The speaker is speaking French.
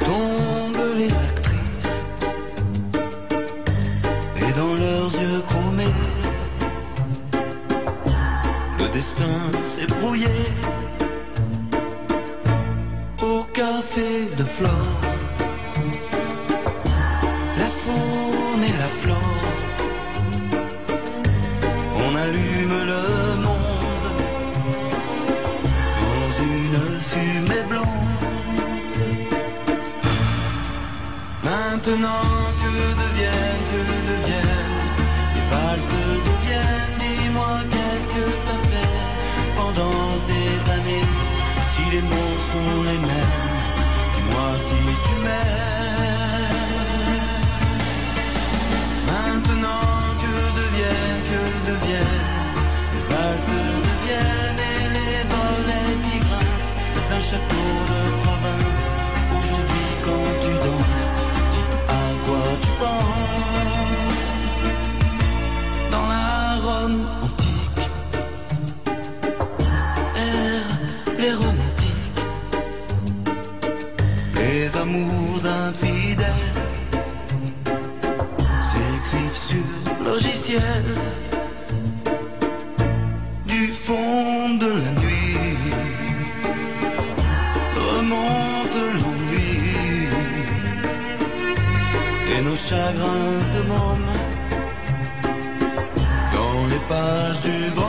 tombent les actrices. Et dans leurs yeux chromés le destin s'est brouillé. Au café de Flore la faune et la flore on allume le Maintenant que deviennent, que deviennent les valses deviennent. Dis-moi qu'est-ce que t'as fait pendant ces années? Si les mots sont les mêmes, Les amours infidèles s'écrivent sur logiciel du fond de la nuit. Remonte l'ennui et nos chagrins de môme. Dans les pages du mot